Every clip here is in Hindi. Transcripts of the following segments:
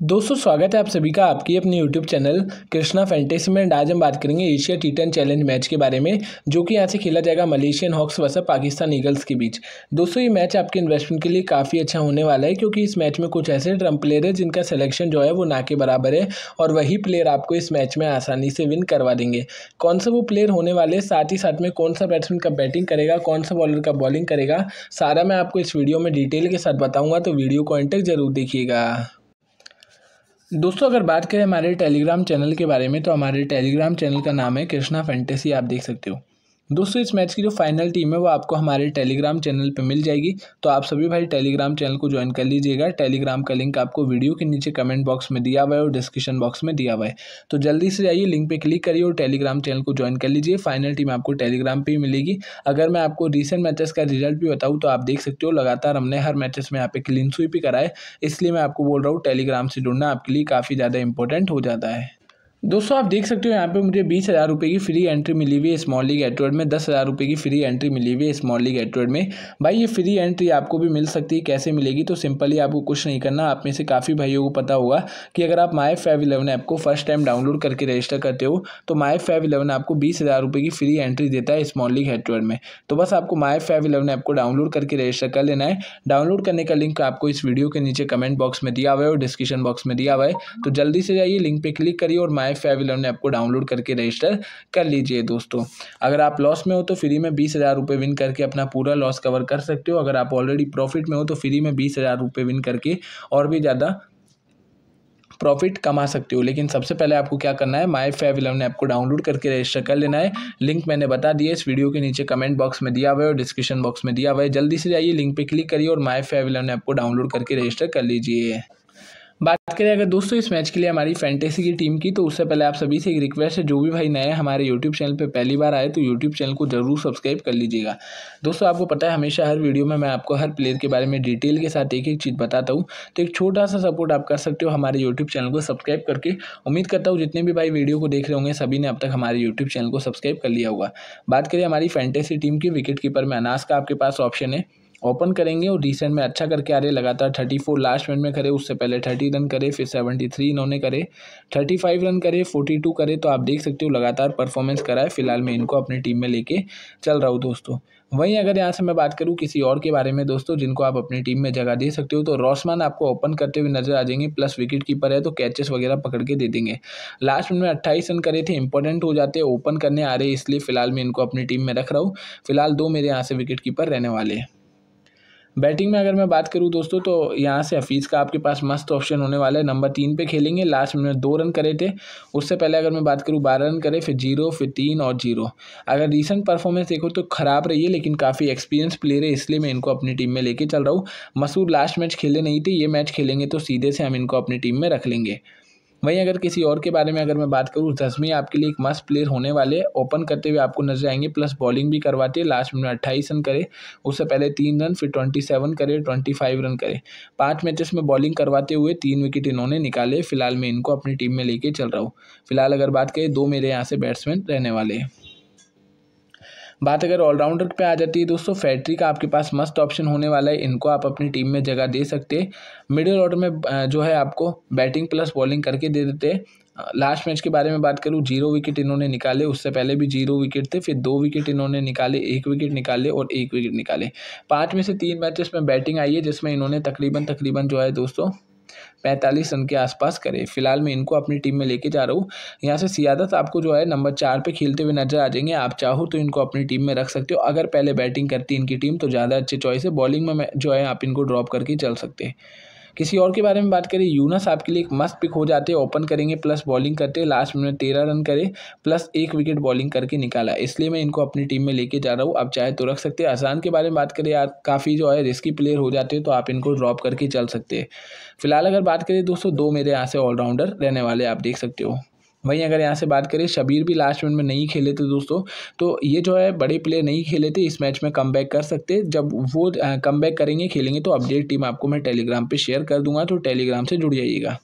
दोस्तों, स्वागत है आप सभी का आपकी अपने यूट्यूब चैनल कृष्णा फैंटेसी में। आज हम बात करेंगे Asia T ten challenge match के बारे में, जो कि यहाँ से खेला जाएगा Malaysian Hawks versus Pakistan Eagles के बीच। दोस्तों, ये मैच आपके इन्वेस्टमेंट के लिए काफ़ी अच्छा होने वाला है, क्योंकि इस मैच में कुछ ऐसे ट्रंप प्लेयर है जिनका सिलेक्शन जो है वो ना के बराबर है, और वही प्लेयर आपको इस मैच में आसानी से विन करवा देंगे। कौन सा वो प्लेयर होने वाले साथ ही साथ में कौन सा बैट्समैन का बैटिंग करेगा? कौन सा बॉलर का बॉलिंग करेगा? सारा मैं आपको इस वीडियो में डिटेल के साथ बताऊँगा तो वीडियो को एंड ज़रूर देखिएगा। दोस्तों, अगर बात करें हमारे टेलीग्राम चैनल के बारे में तो हमारे टेलीग्राम चैनल का नाम है कृष्णा फैंटेसी, आप देख सकते हो। दोस्तों, इस मैच की जो फाइनल टीम है, वो आपको हमारे टेलीग्राम चैनल पे मिल जाएगी। तो आप सभी भाई टेलीग्राम चैनल को ज्वाइन कर लीजिएगा। टेलीग्राम का लिंक आपको वीडियो के नीचे कमेंट बॉक्स में दिया हुआ है और डिस्क्रिप्शन बॉक्स में दिया हुआ है। तो जल्दी से जाइए लिंक पे क्लिक करिए और टेलीग्राम चैनल को ज्वाइन कर लीजिए। फाइनल टीम आपको टेलीग्राम पर ही मिलेगी। अगर मैं आपको रिसेंट मैचेस का रिज़ल्ट भी बताऊँ तो आप देख सकते हो, लगातार हमने हर मैचेस में यहाँ पे क्लीन स्वीप ही कराए इसलिए मैं आपको बोल रहा हूँ टेलीग्राम से जुड़ना आपके लिए काफ़ी ज़्यादा इंपॉर्टेंट हो जाता है। दोस्तों, आप देख सकते हो यहाँ पे मुझे बीस हज़ार रुपये की फ्री एंट्री मिली हुई है स्मॉल लीग एटवर्ड में। दस हज़ार रुपये की फ्री एंट्री मिली हुई है स्मॉल लीग एटवर्ड में। भाई, ये फ्री एंट्री आपको भी मिल सकती है, कैसे मिलेगी? तो सिंपली आपको कुछ नहीं करना। आप में से काफ़ी भाइयों को पता होगा कि अगर आप माई फाइव इलेवन ऐप को फ़र्स्ट टाइम डाउनलोड करके रजिस्टर करते हो तो माई फाइव इलेवन आपको बीस हज़ार रुपये की फ्री एंट्री देता है स्मॉल लीग एटवर्ड में। तो बस आपको माई फाइव इलेवन ऐप को डाउनलोड करके रजिस्टर कर लेना है। डाउनलोड करने का लिंक आपको इस वीडियो के नीचे कमेंट बॉक्स में दिया हुआ है और डिस्क्रिप्शन बॉक्स में दिया हुआ है। तो जल्दी से जाइए लिंक पर क्लिक करिए और माई फाइव इलेवन ऐप को डाउनलोड करके रजिस्टर कर लीजिए दोस्तों। अगर आप लॉस में हो तो फ्री में बीस हज़ार रुपये विन करके अपना पूरा लॉस कवर कर सकते हो। अगर आप ऑलरेडी प्रॉफिट में हो तो फ्री में बीस हज़ार रुपये विन करके और भी ज़्यादा प्रॉफिट कमा सकते हो। लेकिन सबसे पहले आपको क्या करना है माई फाइव इलेवन ऐप को डाउनलोड करके रजिस्टर कर लेना है। लिंक मैंने बता दिया इस वीडियो के नीचे कमेंट बॉक्स में दिया हुआ है और डिस्क्रिप्शन बॉक्स में दिया हुआ है। जल्दी से जाइए, लिंक पे क्लिक करिए और माई फाइव इलेवन ऐप को डाउनलोड करके रजिस्टर कर लीजिए। बात करें अगर दोस्तों इस मैच के लिए हमारी फैंटेसी की टीम की तो उससे पहले आप सभी से एक रिक्वेस्ट है, जो भी भाई नए हमारे यूट्यूब चैनल पे पहली बार आए तो यूट्यूब चैनल को ज़रूर सब्सक्राइब कर लीजिएगा। दोस्तों, आपको पता है, हमेशा हर वीडियो में मैं आपको हर प्लेयर के बारे में डिटेल के साथ एक एक चीज़ बताता हूँ। तो एक छोटा सा सपोर्ट आप कर सकते हो हमारे यूट्यूब चैनल को सब्सक्राइब करके। उम्मीद करता हूँ, जितने भी भाई वीडियो को देख रहे होंगे, सभी ने अब तक हमारे यूट्यूब चैनल को सब्सक्राइब कर लिया होगा। बात करें हमारी फैंटेसी टीम की विकेट कीपर में अनास का, आपके पास ऑप्शन है। ओपन करेंगे और रिसेंट में अच्छा करके आ रहे लगातार थर्टी फोर लास्ट मिनट में करे, उससे पहले थर्टी रन करे, फिर सेवेंटी थ्री इन्होंने करे। थर्टी फाइव रन करे फोर्टी टू करे तो आप देख सकते हो लगातार परफॉर्मेंस करा है, फ़िलहाल मैं इनको अपनी टीम में लेके चल रहा हूँ दोस्तों। वहीं अगर यहाँ से मैं बात करूँ किसी और के बारे में दोस्तों, जिनको आप अपनी टीम में जगह दे सकते हो तो रोसमान आपको ओपन करते हुए नज़र आ जाएँगे प्लस विकेट कीपर है तो कैचेस वगैरह पकड़ के दे देंगे। लास्ट मिनट में अट्ठाईस रन करे थे इंपॉर्टेंट हो जाते ओपन करने आ रहे इसलिए फ़िलहाल मैं इनको अपनी टीम में रख रहा हूँ। फ़िलहाल दो मेरे यहाँ से विकेट कीपर रहने वाले हैं। बैटिंग में अगर मैं बात करूँ दोस्तों तो यहाँ से हफीज़ का आपके पास मस्त ऑप्शन होने वाला है। नंबर तीन पे खेलेंगे। लास्ट में दो रन करे थे। उससे पहले अगर मैं बात करूँ, बारह रन करे, फिर ज़ीरो, फिर तीन और ज़ीरो। अगर रिसेंट परफॉर्मेंस देखो तो ख़राब रही है, लेकिन काफ़ी एक्सपीरियंस प्लेयर है, इसलिए मैं इनको अपनी टीम में लेके चल रहा हूँ। मसूर लास्ट मैच खेले नहीं थे, ये मैच खेलेंगे तो सीधे से हम इनको अपनी टीम में रख लेंगे। वहीं अगर किसी और के बारे में अगर मैं बात करूँ, दसवीं आपके लिए एक मस्त प्लेयर होने वाले ओपन करते हुए आपको नज़र आएँगे प्लस बॉलिंग भी करवाते हैं लास्ट में अट्ठाईस रन करे, उससे पहले तीन रन, फिर ट्वेंटी सेवन करे ट्वेंटी फाइव रन करे। पाँच मैचेस में बॉलिंग करवाते हुए तीन विकेट इन्होंने निकाले, फ़िलहाल मैं इनको अपनी टीम में लेके चल रहा हूँ। फ़िलहाल अगर बात करें, दो मेरे यहाँ से बैट्समैन रहने वाले हैं। बात अगर ऑलराउंडर पे आ जाती है दोस्तों फैक्ट्री का आपके पास मस्त ऑप्शन होने वाला है। इनको आप अपनी टीम में जगह दे सकते हैं। मिडिल ऑर्डर में जो है आपको बैटिंग प्लस बॉलिंग करके दे देते हैं। लास्ट मैच के बारे में बात करूँ ज़ीरो विकेट इन्होंने निकाले, उससे पहले भी ज़ीरो विकेट थे, फिर दो विकेट इन्होंने निकाले, एक विकेट निकाले और एक विकेट निकाले। पाँच में से तीन मैचेस में बैटिंग आई है, जिसमें इन्होंने तकरीबन तकरीबन जो है दोस्तों पैंतालीस रन के आसपास करे। फ़िलहाल मैं इनको अपनी टीम में लेके जा रहा हूँ। यहाँ से सियादत आपको जो है नंबर चार पे खेलते हुए नज़र आ जाएँगे। आप चाहो तो इनको अपनी टीम में रख सकते हो। अगर पहले बैटिंग करती इनकी टीम तो ज़्यादा अच्छी चॉइस है। बॉलिंग में जो है आप इनको ड्रॉप करके चल सकते हैं। किसी और के बारे में बात करें, यूनस आपके लिए एक मस्त पिक हो जाते हैं ओपन करेंगे प्लस बॉलिंग करते लास्ट में तेरह रन करे प्लस एक विकेट बॉलिंग करके निकाला। इसलिए मैं इनको अपनी टीम में लेके जा रहा हूँ। आप चाहे तो रख सकते हैं। आसान के बारे में बात करें, यार, काफ़ी जो है रिस्की प्लेयर हो जाते हैं तो आप इनको ड्रॉप करके चल सकते हैं। फ़िलहाल अगर बात करें, दोस्तों, दो मेरे यहाँ से ऑलराउंडर रहने वाले आप देख सकते हो। वहीं अगर यहाँ से बात करें, शबीर भी लास्ट मिनट में नहीं खेले थे दोस्तों तो ये जो है, बड़े प्लेयर नहीं खेले थे, इस मैच में कम कर सकते। जब वो कम करेंगे, खेलेंगे तो अपडेट टीम आपको मैं टेलीग्राम पर शेयर कर दूँगा तो टेलीग्राम से जुड़ जाइएगा।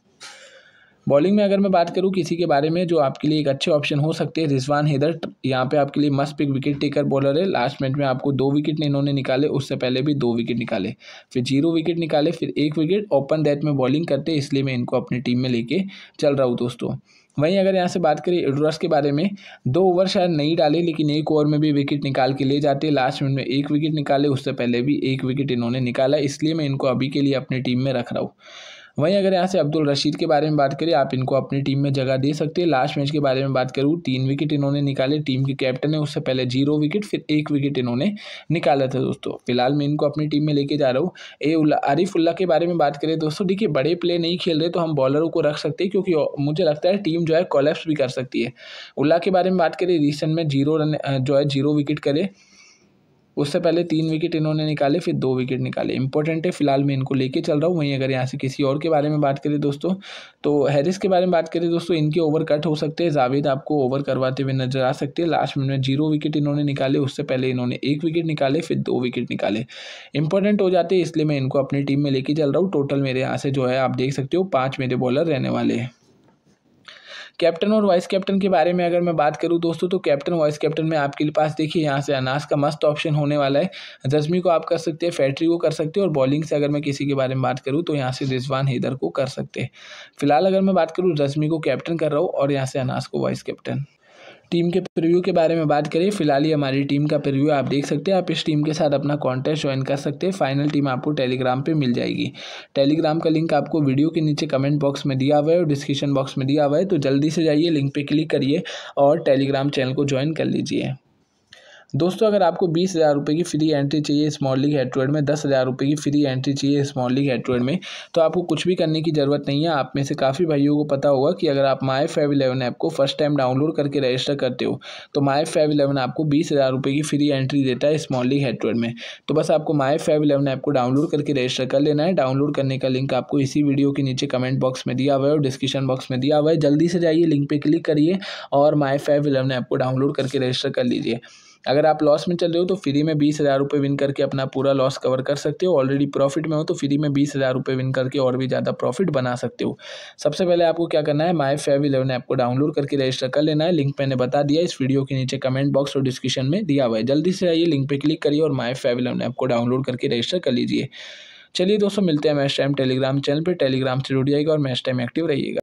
बॉलिंग में अगर मैं बात करूँ, किसी के बारे में, जो आपके लिए एक अच्छे ऑप्शन हो सकते हैं रिजवान हैदर यहाँ पे आपके लिए मस्त पिक विकेट टेकर बॉलर है। लास्ट मैच में आपको दो विकेट इन्होंने निकाले, उससे पहले भी दो विकेट निकाले। फिर ज़ीरो विकेट निकाले, फिर एक विकेट ओपन दैट में बॉलिंग करते, इसलिए मैं इनको अपनी टीम में लेके चल रहा हूँ दोस्तों। वहीं अगर यहाँ से बात करें एडोरस के बारे में, दो ओवर शायद नहीं डाले, लेकिन एक ओवर में भी विकेट निकाल के ले जाते। लास्ट मिनट में एक विकेट निकाले, उससे पहले भी एक विकेट इन्होंने निकाला, इसलिए मैं इनको अभी के लिए अपनी टीम में रख रहा हूँ। वहीं अगर यहाँ से अब्दुल रशीद के बारे में बात करें, आप इनको अपनी टीम में जगह दे सकते हैं। लास्ट मैच के बारे में बात करूँ, तीन विकेट इन्होंने निकाले, टीम के कैप्टन है, उससे पहले ज़ीरो विकेट फिर एक विकेट इन्होंने निकाला था दोस्तों। फ़िलहाल मैं इनको अपनी टीम में लेके जा रहा हूँ। ए उल्ला, आरिफ उल्ला के बारे में बात करें दोस्तों, देखिए, बड़े प्ले नहीं खेल रहे तो हम बॉलरों को रख सकते हैं, क्योंकि मुझे लगता है टीम जो है कोलेप्स भी कर सकती है। उल्ला के बारे में बात करें रिसेंट में ज़ीरो रन जो है ज़ीरो विकेट करे। उससे पहले तीन विकेट इन्होंने निकाले, फिर दो विकेट निकाले। इंपॉर्टेंट है, फ़िलहाल मैं इनको लेके चल रहा हूँ। वहीं अगर यहाँ से किसी और के बारे में बात करें दोस्तों तो हैरिस के बारे में बात करें दोस्तों, इनके ओवर कट हो सकते हैं, जावेद आपको ओवर करवाते हुए नज़र आ सकते हैं। लास्ट मिनट में ज़ीरो विकेट इन्होंने निकाले, उससे पहले इन्होंने एक विकेट निकाले, फिर दो विकेट निकाले। इंपॉर्टेंट हो जाते हैं, इसलिए मैं इनको अपनी टीम में लेके चल रहा हूँ। टोटल मेरे यहाँ से जो है, आप देख सकते हो, पाँच मेरे बॉलर रहने वाले हैं। कैप्टन और वाइस कैप्टन के बारे में अगर मैं बात करूँ दोस्तों तो कैप्टन वाइस कैप्टन में आपके पास देखिए, यहाँ से अनास का मस्त ऑप्शन होने वाला है। जज्मी को आप कर सकते हैं, फैट्री को कर सकते हैं और बॉलिंग से अगर मैं किसी के बारे में बात करूँ तो यहाँ से रिजवान हैदर को कर सकते हैं। फ़िलहाल अगर मैं बात करूँ रजमी को कैप्टन कर रहा हूँ और यहाँ से अनास को वाइस कैप्टन। टीम के प्रीव्यू के बारे में बात करें, फ़िलहाल ही हमारी टीम का प्रीव्यू आप देख सकते हैं। आप इस टीम के साथ अपना कॉन्टेस्ट ज्वाइन कर सकते हैं। फाइनल टीम आपको टेलीग्राम पर मिल जाएगी। टेलीग्राम का लिंक आपको वीडियो के नीचे कमेंट बॉक्स में दिया हुआ है और डिस्क्रिप्शन बॉक्स में दिया हुआ है। तो जल्दी से जाइए लिंक पर क्लिक करिए और टेलीग्राम चैनल को ज्वाइन कर लीजिए। दोस्तों, अगर आपको बीस हज़ार रुपये की फ्री एंट्री चाहिए स्मॉल लीग हेडवेड में, दस हज़ार रुपये की फ्री एंट्री चाहिए स्मॉल लीग हेडवेड में तो आपको कुछ भी करने की ज़रूरत नहीं है। आप में से काफ़ी भाइयों को पता होगा कि अगर आप माई फाइव इलेवन ऐप को फ़र्स्ट टाइम डाउनलोड करके रजिस्टर करते हो तो माई फाइव इलेवन आपको बीस हज़ार रुपये की फ्री एंट्री देता है स्मॉल लीग हेडवेड में। तो बस आपको माई फाइव इलेवन ऐप को डाउनलोड करके रजिस्टर कर लेना है। डाउनलोड करने का लिंक आपको इसी वीडियो के नीचे कमेंट बॉक्स में दिया हुआ है और डिस्क्रिप्शन बॉक्स में दिया हुआ है। जल्दी से जाइए लिंक पर क्लिक करिए और माई फाइव इलेवन ऐप को डाउनलोड करके रजिस्टर कर लीजिए। अगर आप लॉस में चल रहे हो तो फ्री में बीस हज़ार रुपये विन करके अपना पूरा लॉस कवर कर सकते हो। ऑलरेडी प्रॉफिट में हो तो फ्री में बीस हज़ार रुपये विन करके और भी ज़्यादा प्रॉफिट बना सकते हो। सबसे पहले आपको क्या करना है माई फेव इलेवन ऐप को डाउनलोड करके रजिस्टर कर लेना है। लिंक मैंने बता दिया इस वीडियो के नीचे कमेंट बॉक्स और डिस्क्रिप्शन में दिया हुआ है। जल्दी से आइए लिंक पर क्लिक करिए और माई फेव इलेवन ऐप को डाउनलोड करके रजिस्टर कर लीजिए। चलिए दोस्तों, मिलते हैं मैच टाइम टेलीग्राम चैनल पर टेलीग्राम से जुड़ जाएगा और मैच टाइम एक्टिव रहिएगा।